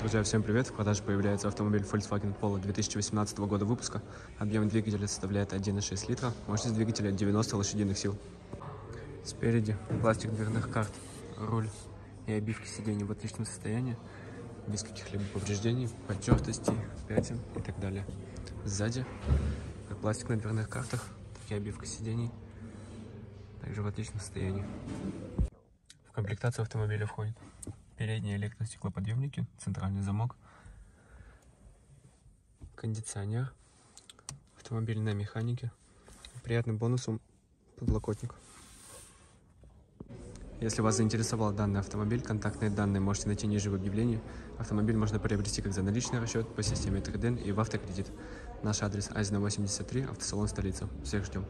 Друзья, всем привет! В продаже появляется автомобиль Volkswagen Polo 2018 года выпуска. Объем двигателя составляет 1,6 литра, мощность двигателя 90 лошадиных сил. Спереди пластик дверных карт, руль и обивки сидений в отличном состоянии, без каких-либо повреждений, потертостей, пятен и так далее. Сзади пластик на дверных картах, так обивка сидений, также в отличном состоянии. В комплектацию автомобиля входит передние электростеклоподъемники, центральный замок, кондиционер, автомобиль на механике, приятным бонусом подлокотник. Если вас заинтересовал данный автомобиль, контактные данные можете найти ниже в объявлении. Автомобиль можно приобрести как за наличный расчет по системе Триден и в автокредит. Наш адрес Азина 83, автосалон столица. Всех ждем.